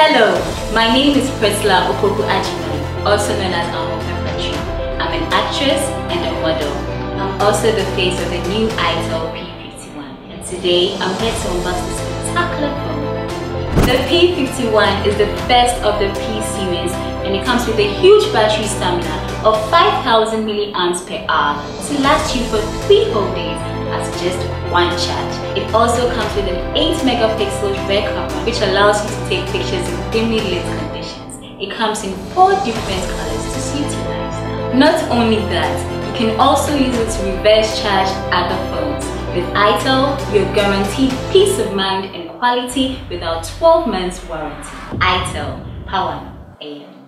Hello, my name is Priscilla Opoku Agyemang, also known as Amo Peppertree. I'm an actress and a model. I'm also the face of the new ITEL P51 and today I'm here to unbox this spectacular phone. The P51 is the first of the P series and it comes with a huge battery stamina of 5000 milliamps per hour to last you for 3 whole days just one charge. It also comes with an 8 megapixel rear camera which allows you to take pictures in dimly lit conditions. It comes in 4 different colors to suit your lifestyle. Not only that, you can also use it to reverse charge other phones. With ITEL, you're guaranteed peace of mind and quality without 12 months warranty. ITEL, power AM.